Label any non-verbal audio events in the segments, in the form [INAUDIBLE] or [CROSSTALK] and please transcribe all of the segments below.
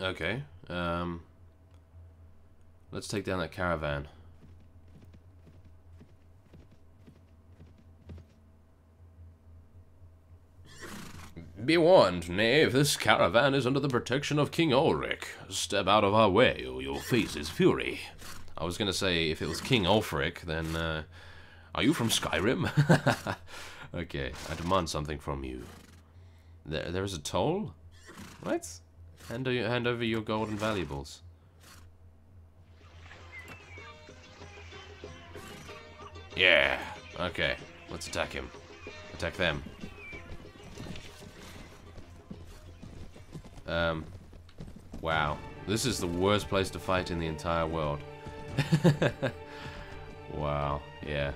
Okay. Um, let's take down that caravan. Be warned, knave, this caravan is under the protection of King Ulrich. Step out of our way, or you'll face his fury. I was gonna say, if it was King Ulfric, then, uh, are you from Skyrim? [LAUGHS] okay, I demand something from you. There, there is a toll? What? Hand, hand over your gold and valuables. Yeah, okay. Let's attack him. Attack them. Um, wow. This is the worst place to fight in the entire world. [LAUGHS] wow, yeah.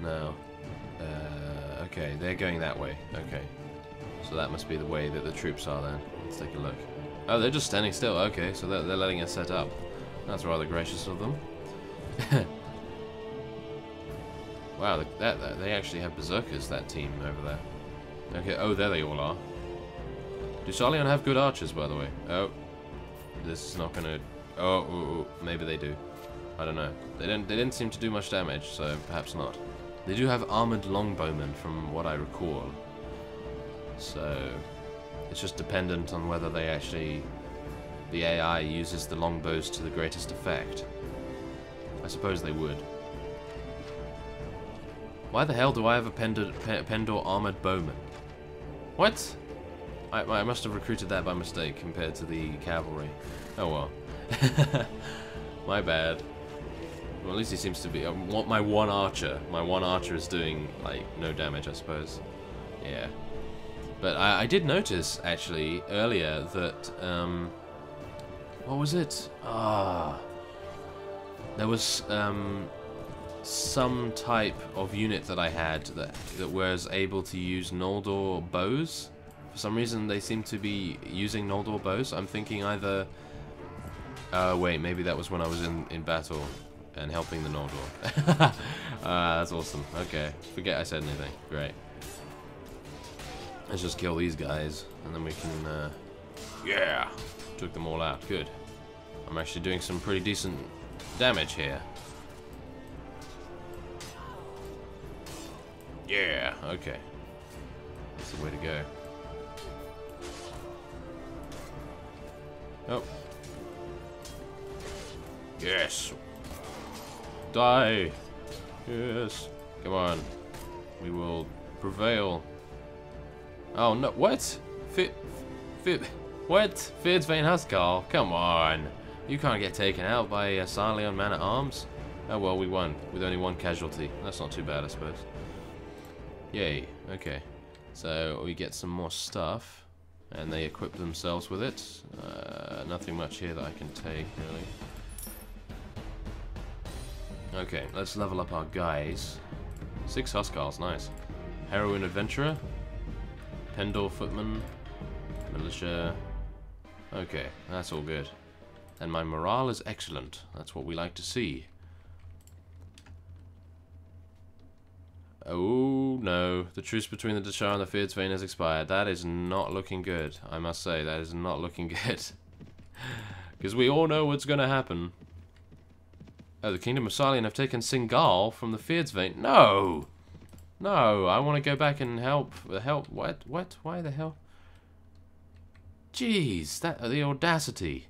No. Uh, okay, they're going that way. Okay. So that must be the way that the troops are then. Let's take a look. Oh, they're just standing still. Okay, so they're, they're letting us set up. That's rather gracious of them. [LAUGHS] wow, that, that, they actually have berserkers, that team over there. Okay, oh, there they all are. Do Sarleon have good archers, by the way? Oh, this is not gonna... Oh, ooh, ooh, maybe they do. I don't know. They didn't, they didn't seem to do much damage, so perhaps not. They do have armored longbowmen, from what I recall. So, it's just dependent on whether they actually... The AI uses the longbows to the greatest effect. I suppose they would. Why the hell do I have a Pendor, Pendor armored bowman? What? I, I must have recruited that by mistake compared to the cavalry. Oh well. [LAUGHS] my bad. Well, at least he seems to be... Uh, my one archer. My one archer is doing, like, no damage, I suppose. Yeah. But I, I did notice, actually, earlier that... Um, what was it? Ah... There was um, some type of unit that I had that, that was able to use Noldor bows. For some reason, they seem to be using Noldor bows. I'm thinking either... Uh, wait, maybe that was when I was in, in battle and helping the Noldor. uh, [LAUGHS] that's awesome. Okay, forget I said anything. Great. Let's just kill these guys, and then we can... Uh, yeah! Took them all out. Good. I'm actually doing some pretty decent damage here. Yeah, okay. That's the way to go. Oh. Yes. Die. Yes. Come on. We will prevail. Oh no, what? Fit, fit, what? Fierdsvain Huskarl? Come on. You can't get taken out by a Sarleon man-at-arms. Oh well, we won, with only one casualty. That's not too bad, I suppose. Yay, okay. So we get some more stuff, and they equip themselves with it. Uh, nothing much here that I can take, really. Okay, let's level up our guys. Six Huskarls, nice. Heroine Adventurer, Pendor Footman, Militia. Okay, that's all good. And my morale is excellent. That's what we like to see. Oh no, the truce between the D'Shar and the Fierdsvain has expired. That is not looking good, I must say. That is not looking [LAUGHS] good. Because we all know what's going to happen. Oh, the Kingdom of Sarleon have taken Singal from the Fierdsvain. No! No, I want to go back and help. Help? What? What? Why the hell? Jeez, that the audacity.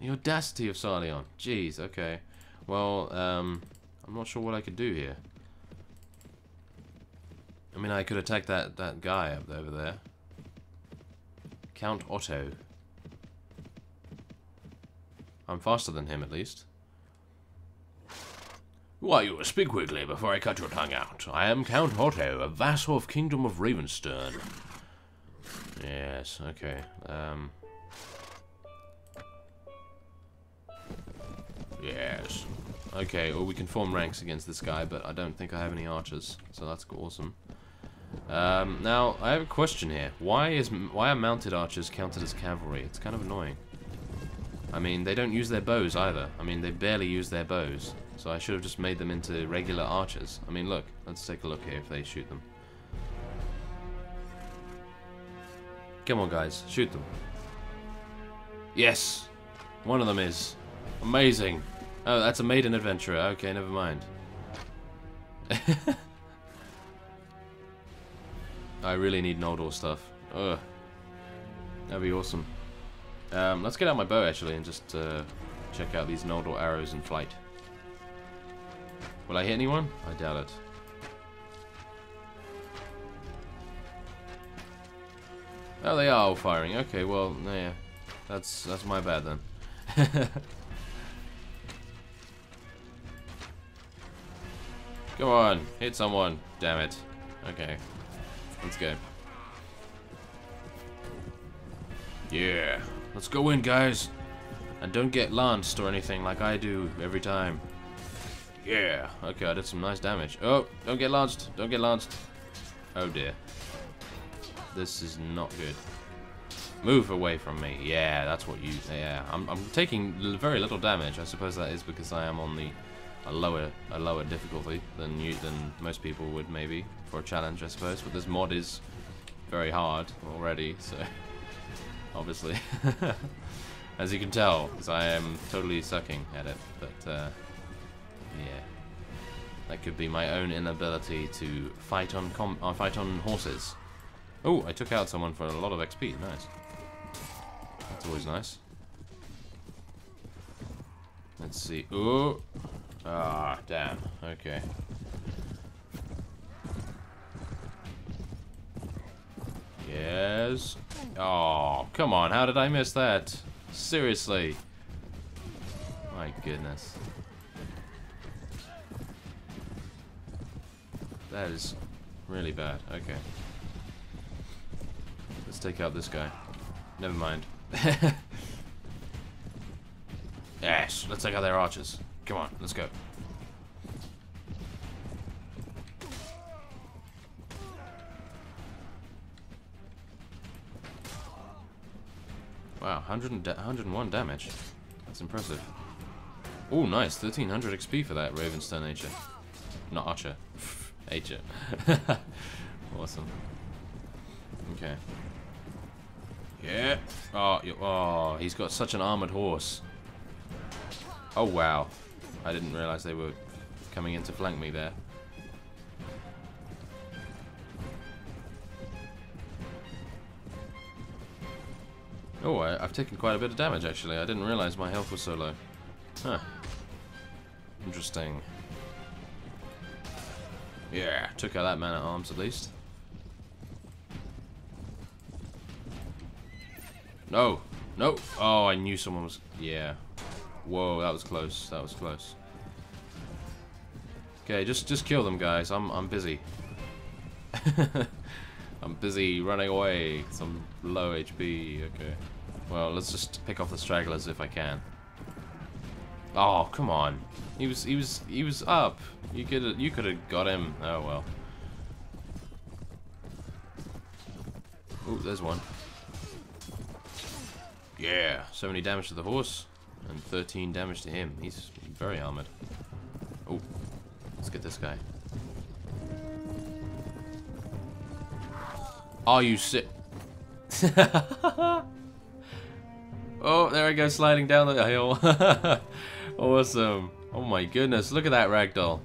The audacity of Sarleon. Jeez, okay. Well, um, I'm not sure what I could do here. I mean, I could attack that, that guy up over there. Count Otto. I'm faster than him, at least. Why, you speak quickly before I cut your tongue out. I am Count Otto, a vassal of Kingdom of Ravenstern. Yes, okay. Um, Yes. Okay, well we can form ranks against this guy, but I don't think I have any archers, so that's awesome. Um, now, I have a question here. Why is why are mounted archers counted as cavalry? It's kind of annoying. I mean, they don't use their bows either. I mean, they barely use their bows. So I should have just made them into regular archers. I mean, look. Let's take a look here if they shoot them. Come on, guys. Shoot them. Yes! One of them is. Amazing. Oh, that's a maiden adventurer. Okay, never mind. [LAUGHS] I really need Noldor stuff. Ugh. That'd be awesome. Um, let's get out my bow, actually, and just uh, check out these Noldor arrows in flight. Will I hit anyone? I doubt it. Oh, they are all firing. Okay, well, yeah. That's, that's my bad then. [LAUGHS] Come on, hit someone. Damn it. Okay. Let's go. Yeah. Let's go in, guys. And don't get lanced or anything like I do every time. Yeah. Okay, I did some nice damage. Oh, don't get lanced. Don't get lanced. Oh, dear. This is not good. Move away from me. Yeah, that's what you... Yeah, I'm, I'm taking very little damage. I suppose that is because I am on the a lower a lower difficulty than you than most people would maybe for a challenge, I suppose. But this mod is very hard already, so [LAUGHS] obviously, [LAUGHS] as you can tell, because I am totally sucking at it. But uh, yeah, that could be my own inability to fight on com uh, fight on horses. Oh, I took out someone for a lot of XP. Nice. That's always nice. Let's see. Oh, ah, damn. Okay. Yes. Oh, come on. How did I miss that? Seriously. My goodness. That is really bad. Okay. Let's take out this guy. Never mind. [LAUGHS] yes, let's take out their archers. Come on, let's go. Wow, 100 da 101 damage. That's impressive. Oh, nice. 1300 XP for that Ravenstern Archer. Not Archer. [LAUGHS] Archer. [LAUGHS] awesome. Okay. Yeah. Oh, oh, he's got such an armored horse. Oh, wow. I didn't realize they were coming in to flank me there. Oh, I, have taken quite a bit of damage, actually. I didn't realize my health was so low. Huh. Interesting. Yeah, took out that man at arms at least. No! No! Oh, I knew someone was... Yeah. Whoa, that was close. That was close. Okay, just just kill them, guys. I'm I'm busy. [LAUGHS] I'm busy running away. Some low HP. Okay. Well, let's just pick off the stragglers if I can. Oh, come on. He was he was he was up. You could you could have got him. Oh well. Oh, there's one. Yeah, 70 damage to the horse and 13 damage to him. He's very armored. Oh, let's get this guy. Are you sick? [LAUGHS] oh, there I go, sliding down the hill. [LAUGHS] awesome. Oh my goodness, look at that ragdoll.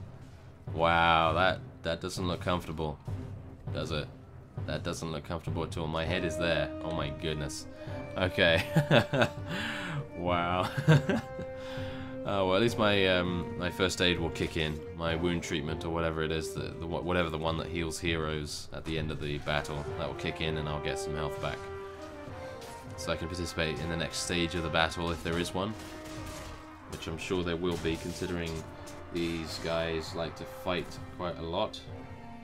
Wow, that, that doesn't look comfortable, does it? That doesn't look comfortable at all. My head is there. Oh my goodness. Okay. [LAUGHS] wow. [LAUGHS] oh well, at least my um, my first aid will kick in. My wound treatment or whatever it is, the, the whatever the one that heals heroes at the end of the battle, that will kick in and I'll get some health back. So I can participate in the next stage of the battle if there is one, which I'm sure there will be, considering these guys like to fight quite a lot.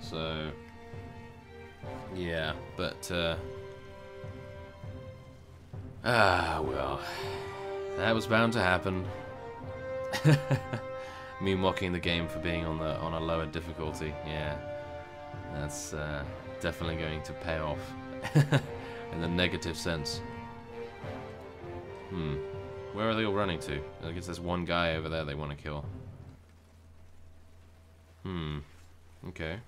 So yeah, but uh, Ah, well. That was bound to happen. [LAUGHS] Me mocking the game for being on the on a lower difficulty. Yeah. That's uh, definitely going to pay off. [LAUGHS] In the negative sense. Hmm. Where are they all running to? I guess there's one guy over there they want to kill. Hmm. Okay.